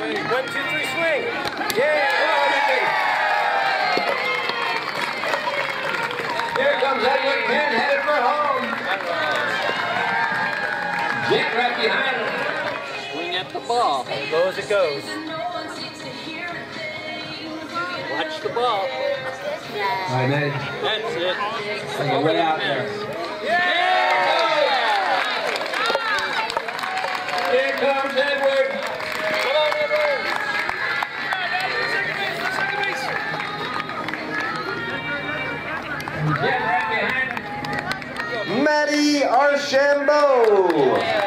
One, two, three, swing. Yeah. There comes Edward Penn headed for home. Jake right behind him. Swing at the ball. As low as it goes. Watch the ball. All right, man. That's it. Take it way out there. Yeah! Here comes Maddy Archambault.